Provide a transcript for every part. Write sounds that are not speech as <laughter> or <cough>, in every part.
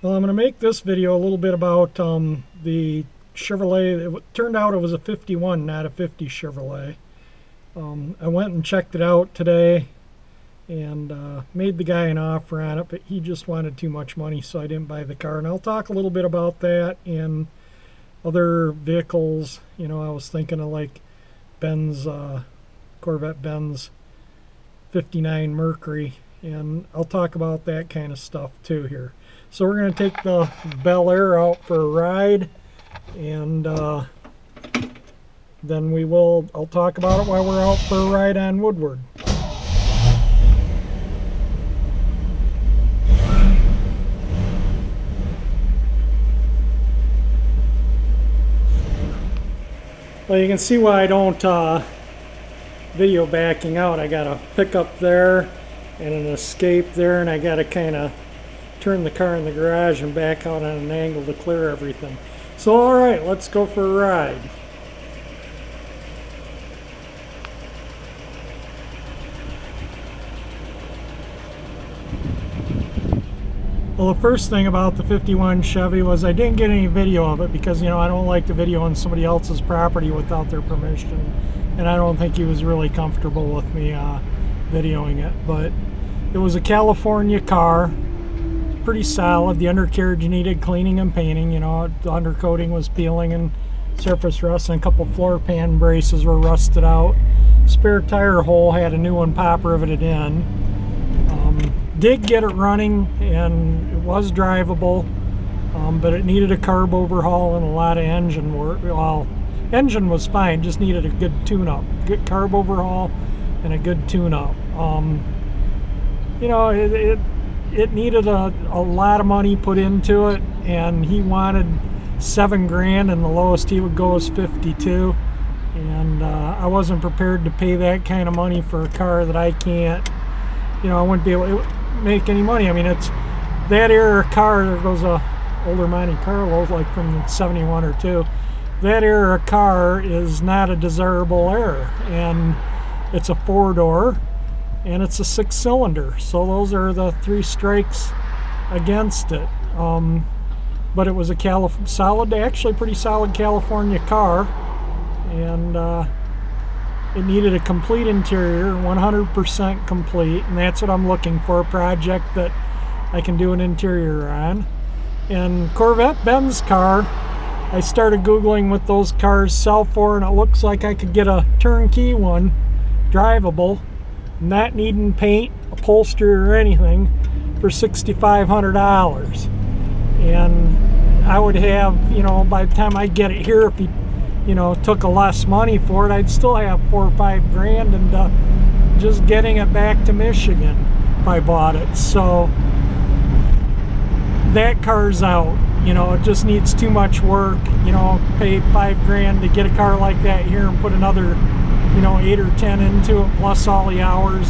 Well, I'm going to make this video a little bit about um, the Chevrolet. It turned out it was a 51, not a 50 Chevrolet. Um, I went and checked it out today and uh, made the guy an offer on it, but he just wanted too much money, so I didn't buy the car. And I'll talk a little bit about that and other vehicles. You know, I was thinking of like Ben's, uh, Corvette Ben's 59 Mercury, and I'll talk about that kind of stuff too here. So we're going to take the Bel Air out for a ride and uh, then we will, I'll talk about it while we're out for a ride on Woodward. Well, you can see why I don't uh, video backing out. I got a pickup there and an escape there, and I got to kind of turn the car in the garage and back out on an angle to clear everything. So alright, let's go for a ride. Well, the first thing about the 51 Chevy was I didn't get any video of it because, you know, I don't like to video on somebody else's property without their permission. And I don't think he was really comfortable with me uh, videoing it. But it was a California car pretty solid. The undercarriage needed cleaning and painting. You know, the undercoating was peeling and surface rust, and a couple floor pan braces were rusted out. Spare tire hole had a new one pop riveted in. Um, did get it running, and it was drivable, um, but it needed a carb overhaul and a lot of engine work. Well, engine was fine, just needed a good tune-up. Good carb overhaul and a good tune-up. Um, you know, it, it it needed a, a lot of money put into it and he wanted seven grand and the lowest he would go is 52 and uh, I wasn't prepared to pay that kind of money for a car that I can't you know I wouldn't be able to make any money. I mean it's that era car there goes a older Monte Carlo like from 71 or 2 that era car is not a desirable era and it's a four door and it's a six cylinder so those are the three strikes against it. Um, but it was a Calif solid actually pretty solid California car and uh, it needed a complete interior 100% complete and that's what I'm looking for a project that I can do an interior on. And Corvette Ben's car I started googling what those cars sell for and it looks like I could get a turnkey one drivable not needing paint, upholstery, or anything for $6,500. And I would have, you know, by the time I get it here, if he, you know, took a less money for it, I'd still have four or five grand and uh, just getting it back to Michigan if I bought it. So that car's out. You know, it just needs too much work. You know, pay five grand to get a car like that here and put another you know, eight or ten into it, plus all the hours,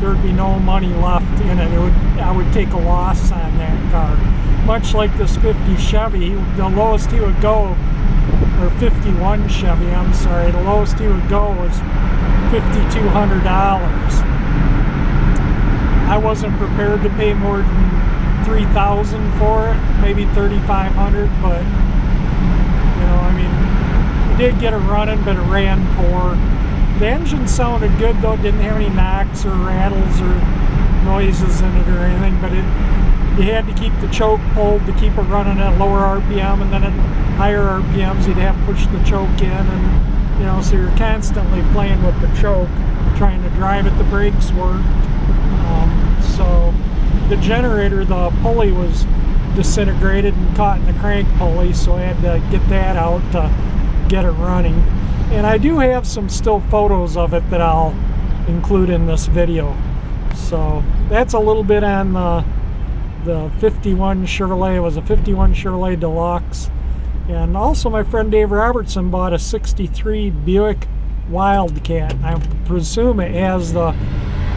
there'd be no money left in it. it would, I would take a loss on that car. Much like this 50 Chevy, the lowest he would go, or 51 Chevy, I'm sorry, the lowest he would go was $5,200. I wasn't prepared to pay more than 3000 for it, maybe 3500 but you know, I mean, we did get it running, but it ran poor. The engine sounded good though, it didn't have any knocks or rattles or noises in it or anything, but it you had to keep the choke pulled to keep it running at lower RPM and then at higher RPMs you'd have to push the choke in and you know, so you're constantly playing with the choke, trying to drive it, the brakes work. Um, so the generator, the pulley was disintegrated and caught in the crank pulley, so I had to get that out to get it running. And I do have some still photos of it that I'll include in this video. So that's a little bit on the, the 51 Chevrolet. It was a 51 Chevrolet Deluxe. And also my friend Dave Robertson bought a 63 Buick Wildcat. I presume it has the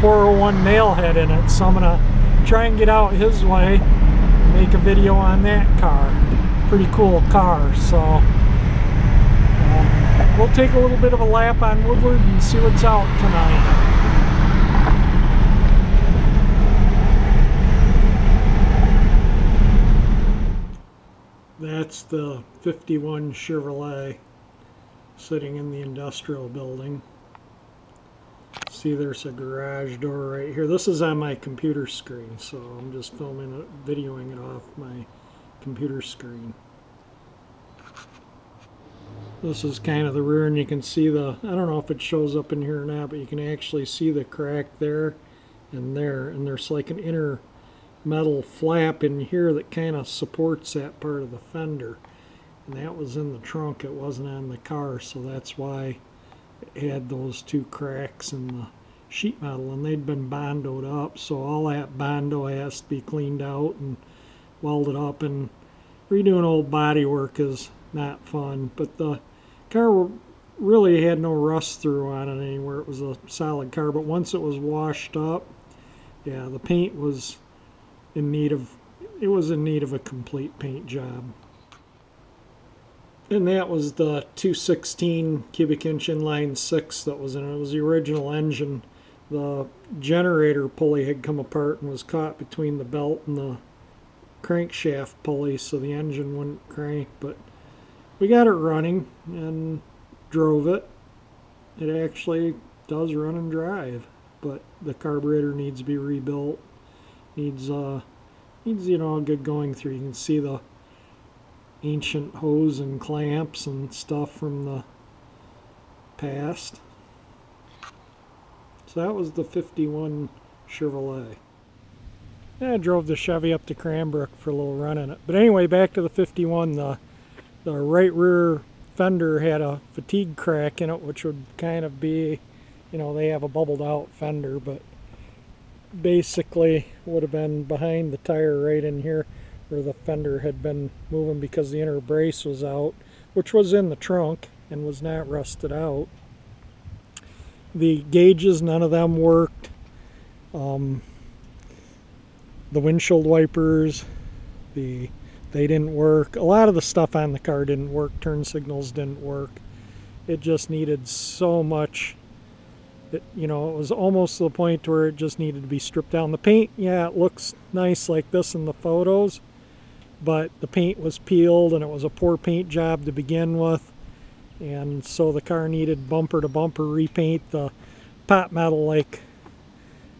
401 nailhead in it. So I'm to try and get out his way make a video on that car. Pretty cool car. So we'll take a little bit of a lap on Woodward and see what's out tonight. that's the 51 Chevrolet sitting in the industrial building. See there's a garage door right here. This is on my computer screen, so I'm just filming it, videoing it off my computer screen. This is kind of the rear and you can see the, I don't know if it shows up in here or not, but you can actually see the crack there and there. And there's like an inner metal flap in here that kind of supports that part of the fender. And that was in the trunk, it wasn't on the car, so that's why it had those two cracks in the sheet metal and they'd been bondoed up so all that bondo has to be cleaned out and welded up and redoing old body work is not fun but the car really had no rust through on it anywhere. It was a solid car, but once it was washed up, yeah, the paint was in need of it was in need of a complete paint job. And that was the 216 cubic inch inline six that was in it. It was the original engine. The generator pulley had come apart and was caught between the belt and the crankshaft pulley, so the engine wouldn't crank. But we got it running and drove it. It actually does run and drive, but the carburetor needs to be rebuilt. Needs uh needs you know a good going through. You can see the ancient hose and clamps and stuff from the past. So that was the 51 Chevrolet. I drove the Chevy up to Cranbrook for a little run in it. But anyway, back to the 51. The the right rear fender had a fatigue crack in it, which would kind of be, you know, they have a bubbled out fender, but basically would have been behind the tire right in here where the fender had been moving because the inner brace was out, which was in the trunk and was not rusted out. The gauges, none of them worked. Um, the windshield wipers, the they didn't work. A lot of the stuff on the car didn't work. Turn signals didn't work. It just needed so much. It, you know, it was almost to the point where it just needed to be stripped down. The paint, yeah, it looks nice like this in the photos, but the paint was peeled and it was a poor paint job to begin with. And so the car needed bumper to bumper repaint. The pot metal, like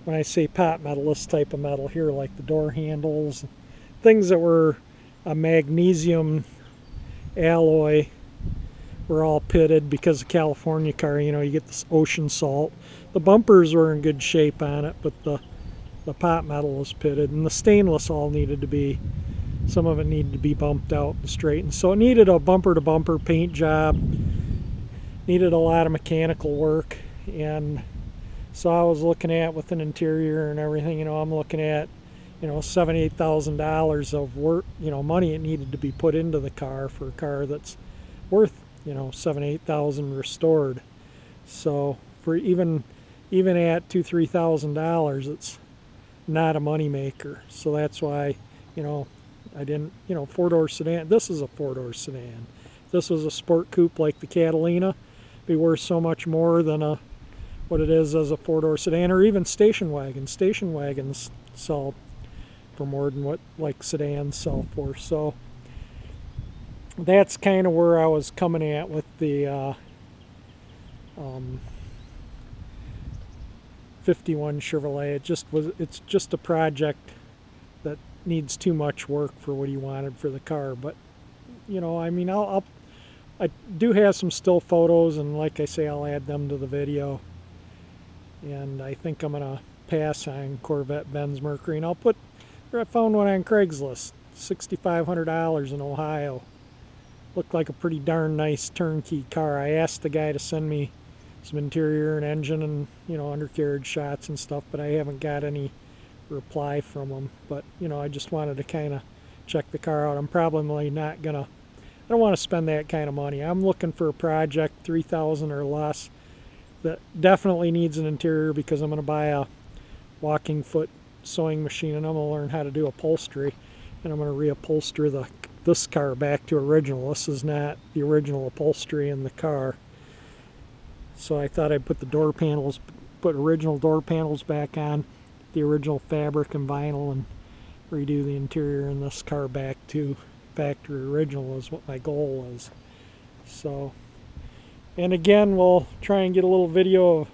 when I say pot metal, this type of metal here, like the door handles, things that were a magnesium alloy were all pitted because the California car, you know, you get this ocean salt. The bumpers were in good shape on it, but the the pot metal was pitted and the stainless all needed to be some of it needed to be bumped out and straightened. So it needed a bumper to bumper paint job, needed a lot of mechanical work and so I was looking at with an interior and everything, you know, I'm looking at you know, seventy eight thousand dollars of work, you know, money it needed to be put into the car for a car that's worth, you know, seven eight thousand restored. So for even even at two three thousand dollars, it's not a money maker. So that's why, you know, I didn't, you know, four door sedan. This is a four door sedan. This was a sport coupe like the Catalina, be worth so much more than a what it is as a four door sedan or even station wagon Station wagons sell for more than what like sedans sell for. So that's kind of where I was coming at with the uh, um, 51 Chevrolet. It just was. It's just a project that needs too much work for what he wanted for the car. But you know, I mean, I'll, I'll I do have some still photos, and like I say, I'll add them to the video. And I think I'm gonna pass on Corvette Ben's Mercury, and I'll put I found one on Craigslist, $6,500 in Ohio. Looked like a pretty darn nice turnkey car. I asked the guy to send me some interior and engine and, you know, undercarriage shots and stuff, but I haven't got any reply from him. But, you know, I just wanted to kind of check the car out. I'm probably not going to, I don't want to spend that kind of money. I'm looking for a project, 3000 or less, that definitely needs an interior because I'm going to buy a walking foot sewing machine and I'm going to learn how to do upholstery and I'm going to reupholster the this car back to original. This is not the original upholstery in the car. So I thought I'd put the door panels, put original door panels back on, the original fabric and vinyl and redo the interior in this car back to factory original is what my goal was. So, and again, we'll try and get a little video of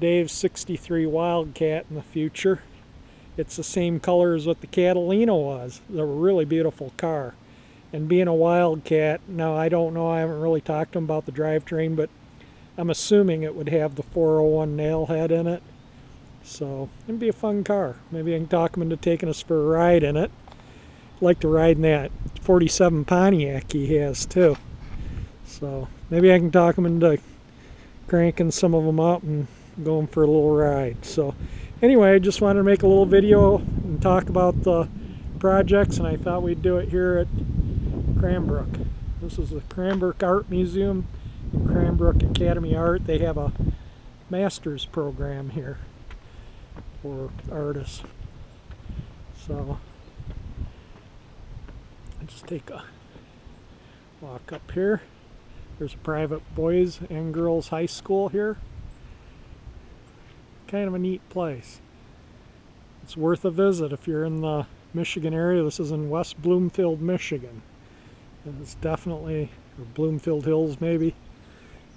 Dave's 63 Wildcat in the future. It's the same color as what the Catalina was. They're a really beautiful car. And being a Wildcat, now I don't know, I haven't really talked to him about the drivetrain, but I'm assuming it would have the 401 nail head in it. So it'd be a fun car. Maybe I can talk him into taking us for a ride in it. I'd like to ride in that 47 Pontiac he has too. So maybe I can talk him into cranking some of them up and going for a little ride. So anyway, I just wanted to make a little video and talk about the projects and I thought we'd do it here at Cranbrook. This is the Cranbrook Art Museum and Cranbrook Academy Art. They have a master's program here for artists. So I just take a walk up here. There's a private boys and girls high school here. Kind of a neat place. It's worth a visit if you're in the Michigan area. This is in West Bloomfield, Michigan. And it's definitely, or Bloomfield Hills maybe.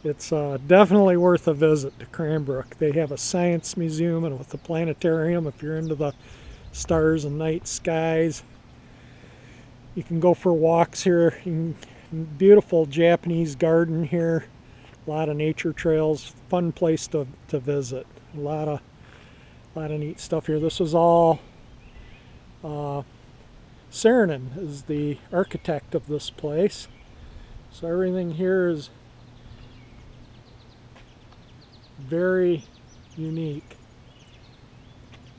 It's uh, definitely worth a visit to Cranbrook. They have a science museum and with a planetarium if you're into the stars and night skies. You can go for walks here. Beautiful Japanese garden here. A lot of nature trails. Fun place to, to visit. A lot of lot of neat stuff here. This was all uh, Saarinen is the architect of this place. So everything here is very unique.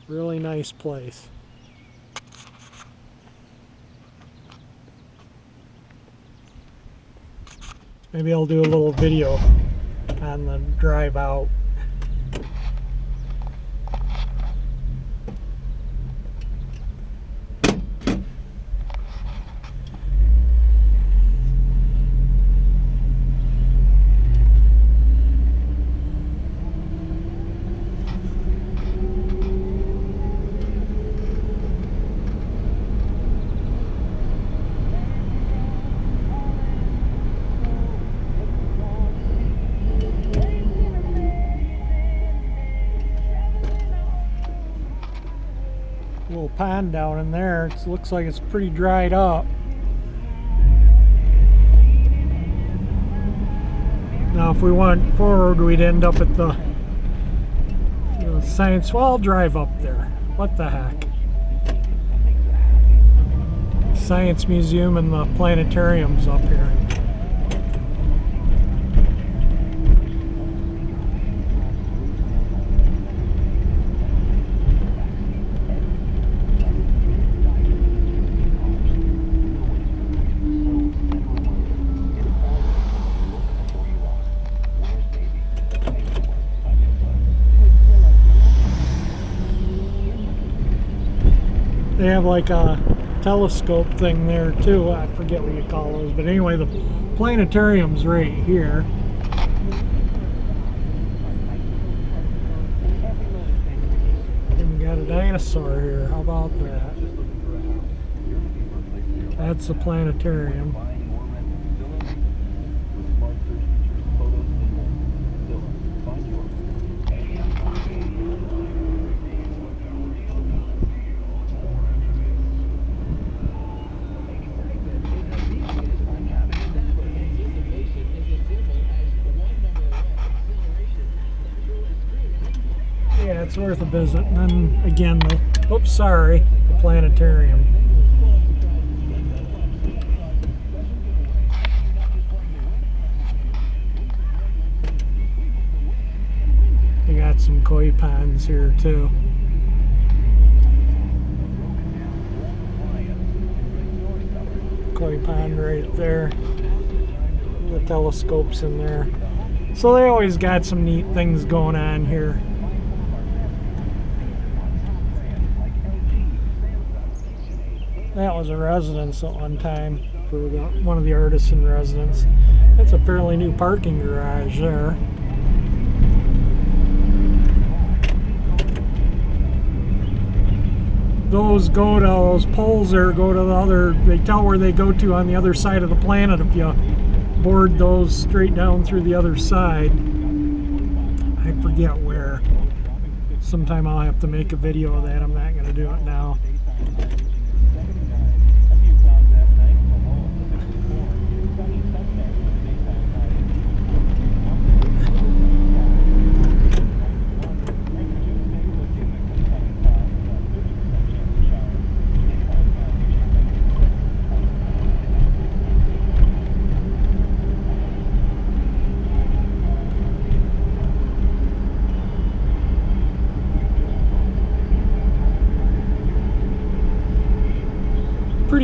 Really nice place. Maybe I'll do a little video on the drive out. little pond down in It looks like it's pretty dried up. Now if we went forward we'd end up at the know, science, Wall drive up there. What the heck. Science Museum and the planetarium's up here. They have like a telescope thing there too. I forget what you call those. But anyway, the planetarium's right here. Even got a dinosaur here. How about that? That's the planetarium. Worth a visit. And then again, the, oops, sorry, the planetarium. They got some koi ponds here too. Koi pond right there. The telescopes in there. So they always got some neat things going on here. That was a residence at one time for the, one of the artists in residence. That's a fairly new parking garage there. those go to those poles there go to the other they tell where they go to on the other side of the planet if you board those straight down through the other side I forget where sometime I'll have to make a video of that I'm not going to do it now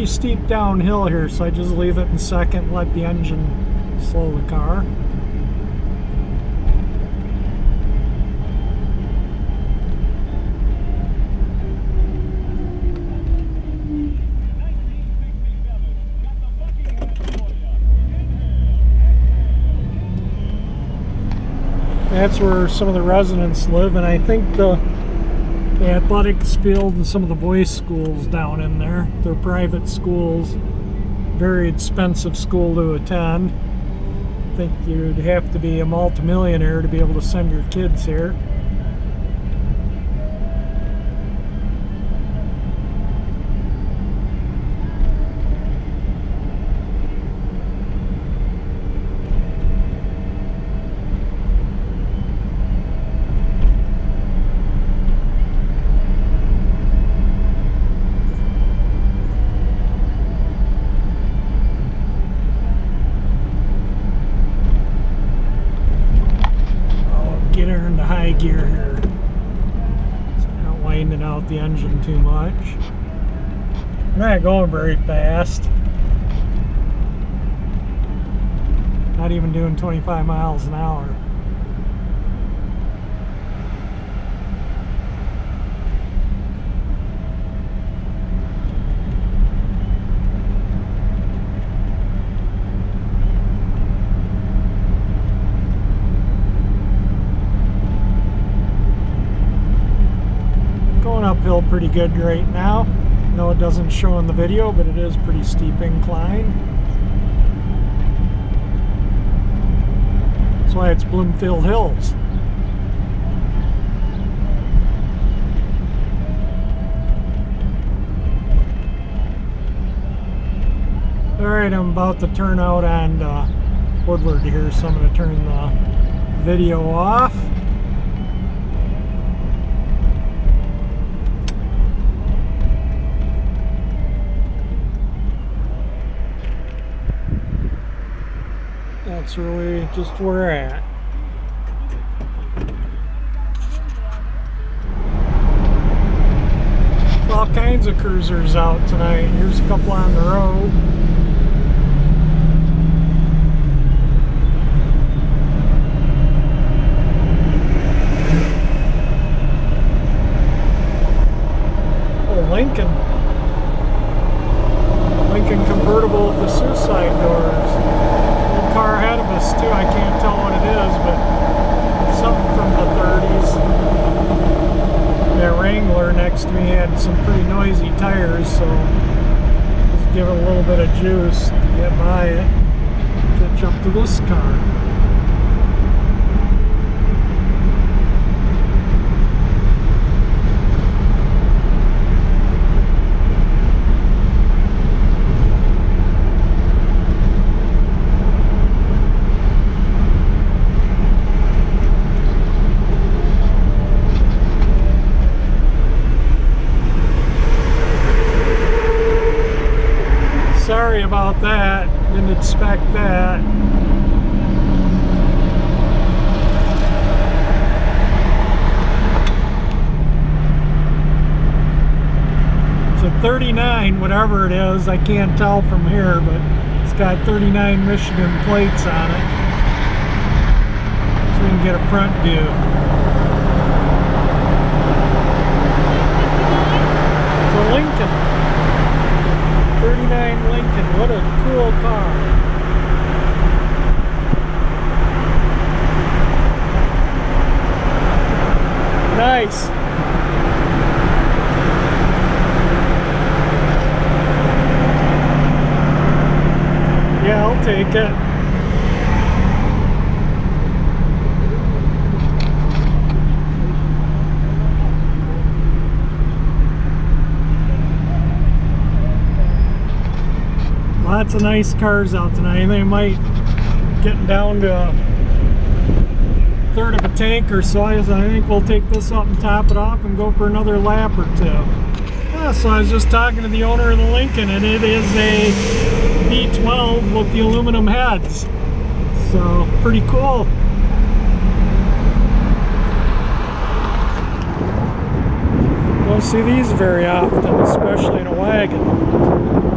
pretty steep downhill here, so I just leave it in second, let the engine slow the car. That's where some of the residents live, and I think the the athletics field and some of the boys schools down in there. They're private schools, very expensive school to attend. I think you'd have to be a multimillionaire to be able to send your kids here. high gear here. So not winding out the engine too much. I'm not going very fast. Not even doing 25 miles an hour. Pretty good right now. No, it doesn't show in the video, but it is pretty steep incline. That's why it's Bloomfield Hills. Alright, I'm about to turn out on uh, Woodward here, so I'm going to turn the video off. That's really just where we're at. All kinds of cruisers out tonight. Here's a couple on the road. Oh, Lincoln. Lincoln convertible with the suicide doors car ahead of us too. I can't tell what it is, but something from the 30s. That Wrangler next to me had some pretty noisy tires, so just give it a little bit of juice to get by it. Catch up to this car. about that. Didn't that. A 39, whatever it is. I can't tell from here, but it's got 39 Michigan plates on it. So we can get a front view. Lincoln. 39 Lincoln. What a cool car. nice. Yeah, I'll take it. lots of nice cars out tonight. They might get down to third of a tank or so. I think we'll take this up and top it off and go for another lap or two. Yeah, so I was just talking to the owner of the Lincoln and it is a V12 with the aluminum heads. So pretty cool. Don't see these very often, especially in a wagon.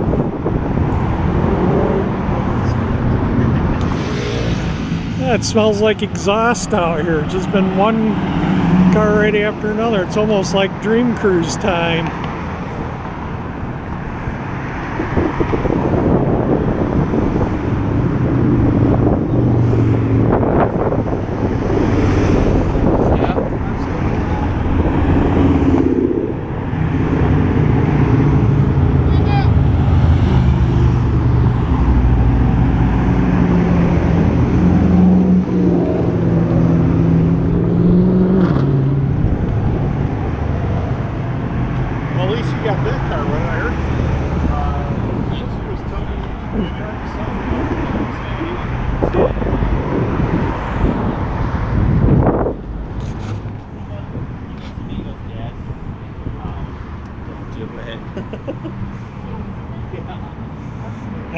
It smells like exhaust out here. Just been one car right after another. It's almost like Dream Cruise time.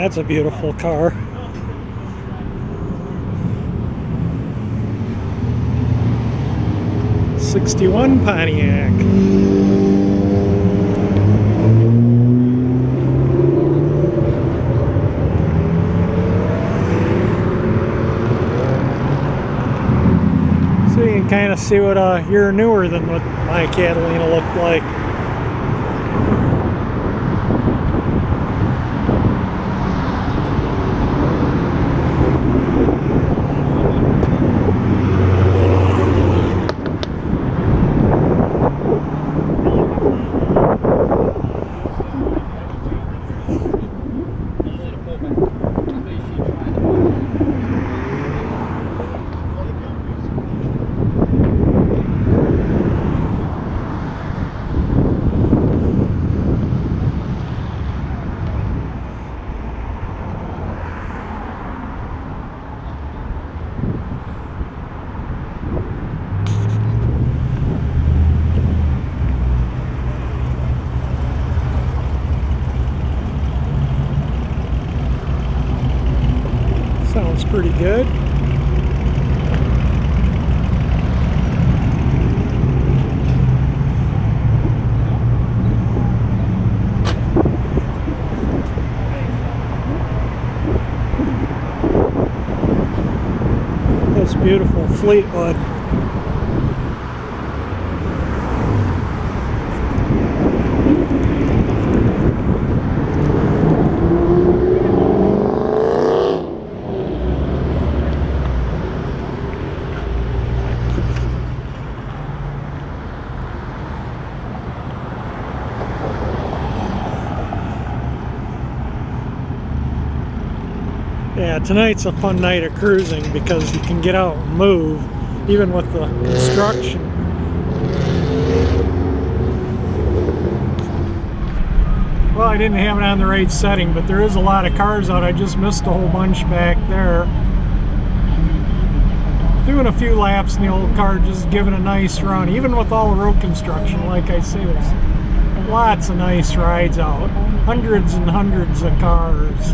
That's a beautiful car. Sixty-one Pontiac. So you can kind of see what uh, a year newer than what my Catalina looked like. Pretty good. That's beautiful Fleetwood. Yeah, tonight's a fun night of cruising because you can get out and move, even with the construction. Well, I didn't have it on the right setting, but there is a lot of cars out. I just missed a whole bunch back there. Doing a few laps in the old car, just giving a nice run. Even with all the road construction, like I say, there's lots of nice rides out. Hundreds and hundreds of cars.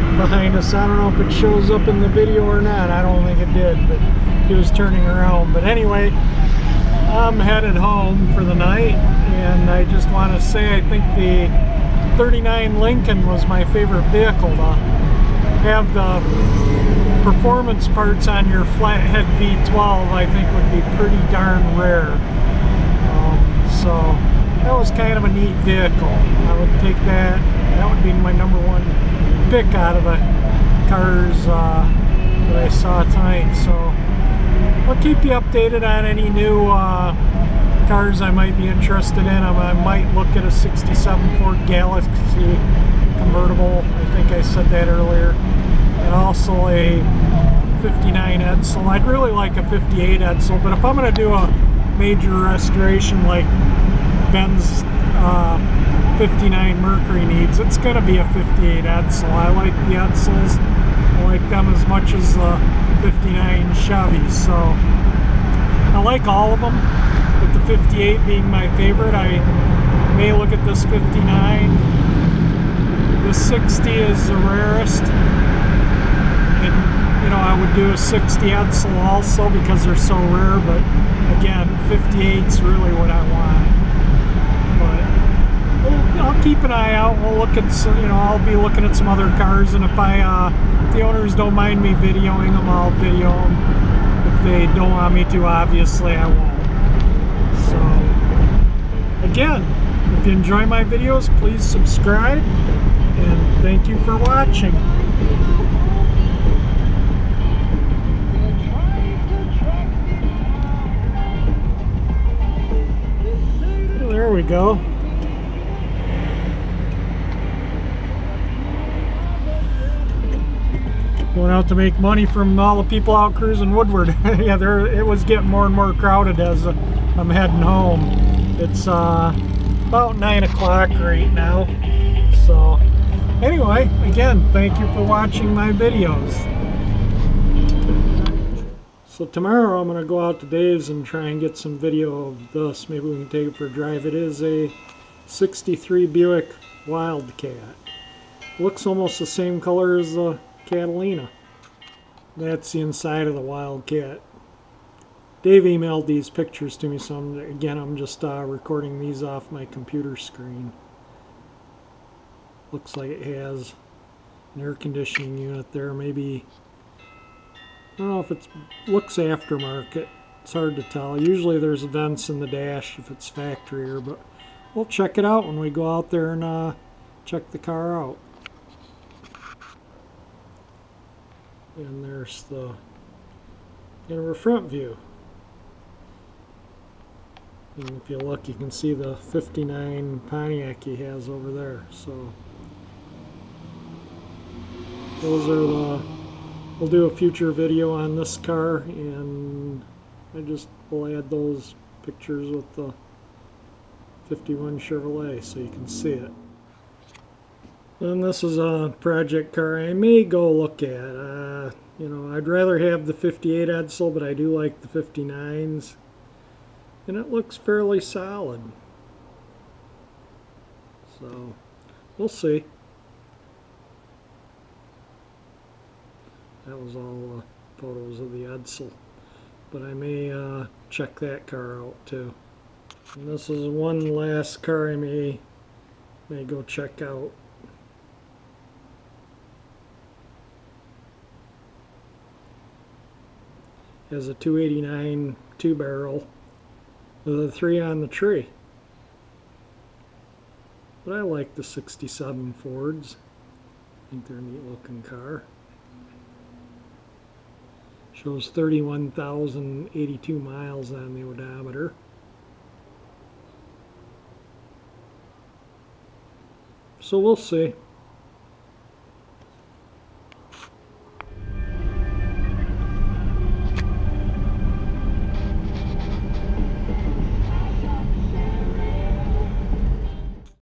behind us. I don't know if it shows up in the video or not. I don't think it did, but he was turning around. But anyway, I'm headed home for the night, and I just want to say I think the 39 Lincoln was my favorite vehicle to have the performance parts on your flathead V12 I think would be pretty darn rare. Um, so that was kind of a neat vehicle. I would take that. That would be my number one pick out of the cars uh, that I saw tonight. So I'll keep you updated on any new uh, cars I might be interested in. I, might look at a 67 Ford Galaxie convertible. I think I said that earlier. And also a 59 Edsel. I'd really like a 58 Edsel, but if I'm going to do a major restoration like Ben's uh, 59 Mercury needs, it's going to be a 58 Edsel. I like the Edsels. I like them as much as the 59 Chevys. So I like all of them, with the 58 being my favorite. I may look at this 59. The 60 is the rarest. And, you know, I would do a 60 Edsel also because they're so rare, but again, 58's really what I want. I'll keep an eye out. We'll look at some, you know, I'll be looking at some other cars, and if I, uh, if the owners don't mind me videoing them, I'll video them. If they don't want me to, obviously I won't. So, again, if you enjoy my videos, please subscribe, and thank you for watching. There we go. To make money from all the people out cruising Woodward. <laughs> yeah, there it was getting more and more crowded as uh, I'm heading home. It's uh, about nine o'clock right now. So anyway, again, thank you for watching my videos. So tomorrow I'm going to go out to Dave's and try and get some video of this. Maybe we can take it for a drive. It is a 63 Buick Wildcat. Looks almost the same color as the Catalina. That's the inside of the Wildcat. Dave emailed these pictures to me, so I'm, again, I'm just uh, recording these off my computer screen. Looks like it has an air conditioning unit there, maybe I don't know if it looks aftermarket. It's hard to tell. Usually there's vents in the dash if it's factory air, but we'll check it out when we go out there and uh, check the car out. And there's the a front view. And if you look, you can see the 59 Pontiac he has over there. So those are the we'll do a future video on this car and I just will add those pictures with the 51 Chevrolet so you can see it. And this is a project car I may go look at. Uh, you know, I'd rather have the 58 Edsel, but I do like the 59s. And it looks fairly solid. So, we'll see. That was all uh, photos of the Edsel. But I may uh, check that car out too. And this is one last car I may, may go check out. Has a 289 two barrel with a three on the tree. But I like the 67 Fords. I think they're a neat looking car. Shows 31,082 miles on the odometer. So we'll see.